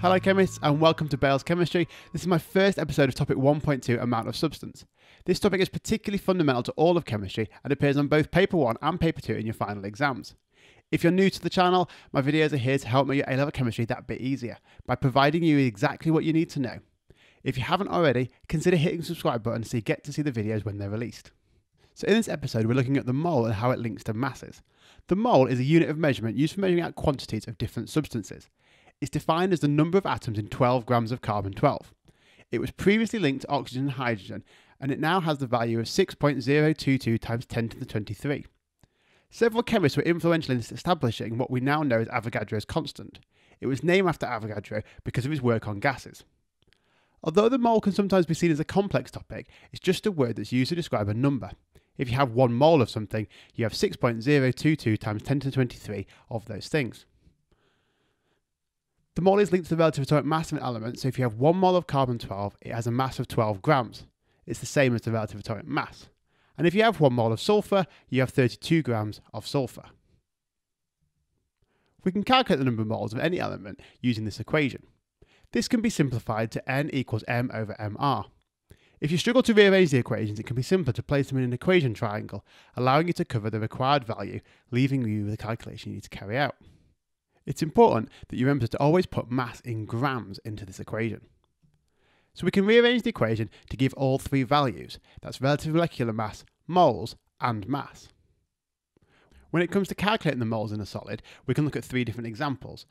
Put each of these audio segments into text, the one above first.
Hello chemists and welcome to Bale's Chemistry. This is my first episode of topic 1.2 amount of substance. This topic is particularly fundamental to all of chemistry and appears on both paper 1 and paper 2 in your final exams. If you're new to the channel, my videos are here to help make your A-level chemistry that bit easier by providing you exactly what you need to know. If you haven't already, consider hitting the subscribe button so you get to see the videos when they're released. So in this episode, we're looking at the mole and how it links to masses. The mole is a unit of measurement used for measuring out quantities of different substances. It's defined as the number of atoms in 12 grams of carbon 12. It was previously linked to oxygen and hydrogen, and it now has the value of 6.022 times 10 to the 23. Several chemists were influential in establishing what we now know as Avogadro's constant. It was named after Avogadro because of his work on gases. Although the mole can sometimes be seen as a complex topic, it's just a word that's used to describe a number. If you have one mole of something, you have 6.022 times 10 to the 23 of those things. The mole is linked to the relative atomic mass of an element, so if you have one mole of carbon 12, it has a mass of 12 grams. It's the same as the relative atomic mass. And if you have one mole of sulfur, you have 32 grams of sulfur. We can calculate the number of moles of any element using this equation. This can be simplified to n equals m over mr. If you struggle to rearrange the equations, it can be simpler to place them in an equation triangle, allowing you to cover the required value, leaving you with the calculation you need to carry out. It's important that you remember to always put mass in grams into this equation. So we can rearrange the equation to give all three values, that's relative molecular mass, moles, and mass. When it comes to calculating the moles in a solid, we can look at three different examples.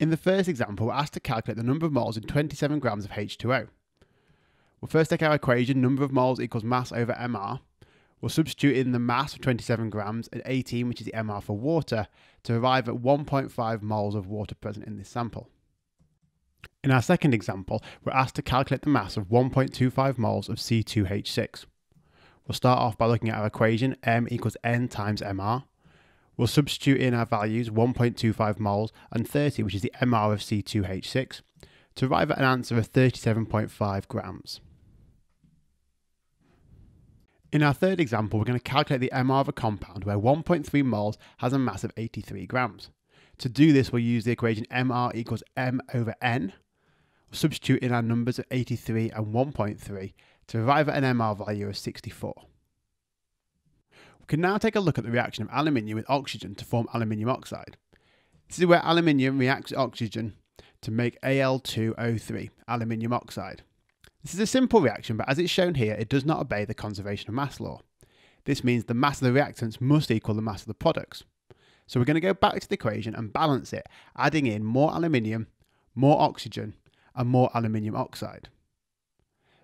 In the first example, we're asked to calculate the number of moles in 27 grams of H2O. We'll first take our equation, number of moles equals mass over mR, We'll substitute in the mass of 27 grams and 18, which is the MR for water, to arrive at 1.5 moles of water present in this sample. In our second example, we're asked to calculate the mass of 1.25 moles of C2H6. We'll start off by looking at our equation, M equals N times MR. We'll substitute in our values 1.25 moles and 30, which is the MR of C2H6, to arrive at an answer of 37.5 grams. In our third example, we're going to calculate the MR of a compound where 1.3 moles has a mass of 83 grams. To do this, we'll use the equation MR equals M over N. We'll substitute in our numbers of 83 and 1.3 to arrive at an MR value of 64. We can now take a look at the reaction of aluminium with oxygen to form aluminium oxide. This is where aluminium reacts with oxygen to make Al2O3, aluminium oxide. This is a simple reaction, but as it's shown here, it does not obey the conservation of mass law. This means the mass of the reactants must equal the mass of the products. So we're going to go back to the equation and balance it, adding in more aluminium, more oxygen, and more aluminium oxide.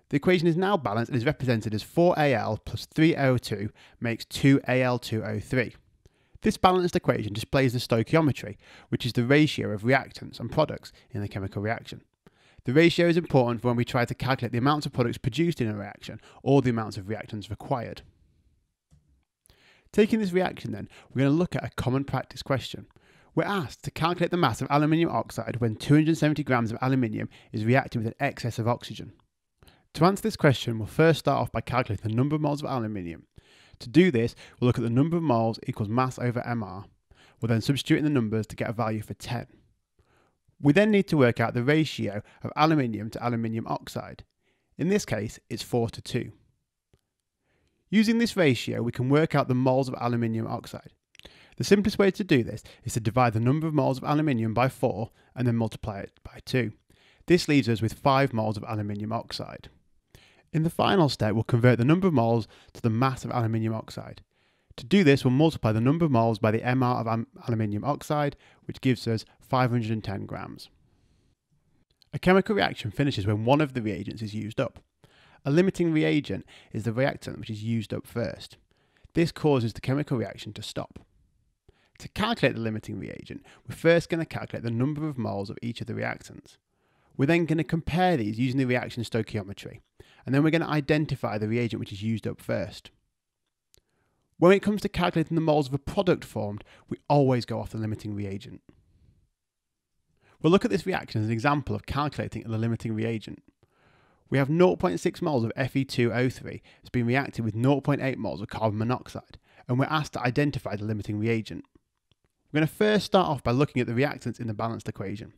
The equation is now balanced and is represented as 4Al plus 3O2 makes 2Al2O3. This balanced equation displays the stoichiometry, which is the ratio of reactants and products in the chemical reaction. The ratio is important when we try to calculate the amounts of products produced in a reaction or the amounts of reactants required. Taking this reaction then, we're going to look at a common practice question. We're asked to calculate the mass of aluminium oxide when 270 grams of aluminium is reacting with an excess of oxygen. To answer this question, we'll first start off by calculating the number of moles of aluminium. To do this, we'll look at the number of moles equals mass over mR. We'll then substitute in the numbers to get a value for 10. We then need to work out the ratio of aluminium to aluminium oxide. In this case, it's 4 to 2. Using this ratio, we can work out the moles of aluminium oxide. The simplest way to do this is to divide the number of moles of aluminium by 4 and then multiply it by 2. This leaves us with 5 moles of aluminium oxide. In the final step, we'll convert the number of moles to the mass of aluminium oxide. To do this, we'll multiply the number of moles by the MR of aluminium oxide, which gives us 510 grams. A chemical reaction finishes when one of the reagents is used up. A limiting reagent is the reactant which is used up first. This causes the chemical reaction to stop. To calculate the limiting reagent, we're first going to calculate the number of moles of each of the reactants. We're then going to compare these using the reaction stoichiometry, and then we're going to identify the reagent which is used up first. When it comes to calculating the moles of a product formed, we always go off the limiting reagent. We'll look at this reaction as an example of calculating the limiting reagent. We have 0.6 moles of Fe2O3 that's been reacted with 0.8 moles of carbon monoxide, and we're asked to identify the limiting reagent. We're going to first start off by looking at the reactants in the balanced equation.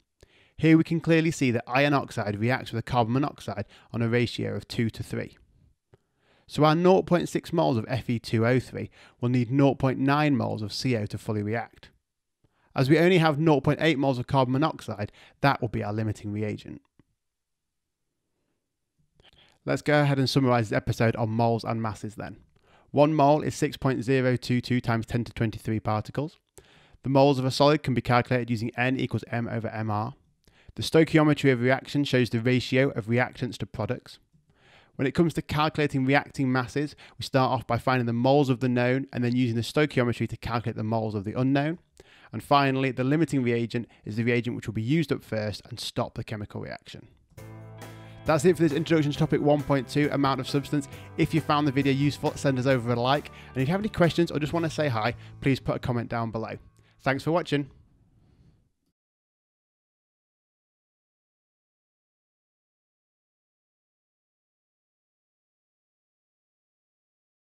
Here we can clearly see that iron oxide reacts with carbon monoxide on a ratio of 2 to 3. So our 0.6 moles of Fe2O3 will need 0.9 moles of CO to fully react. As we only have 0.8 moles of carbon monoxide, that will be our limiting reagent. Let's go ahead and summarise this episode on moles and masses then. 1 mole is 6.022 times 10 to 23 particles. The moles of a solid can be calculated using N equals M over MR. The stoichiometry of reaction shows the ratio of reactants to products. When it comes to calculating reacting masses, we start off by finding the moles of the known and then using the stoichiometry to calculate the moles of the unknown. And finally, the limiting reagent is the reagent which will be used up first and stop the chemical reaction. That's it for this introduction to topic 1.2, amount of substance. If you found the video useful, send us over a like. And if you have any questions or just want to say hi, please put a comment down below. Thanks for watching.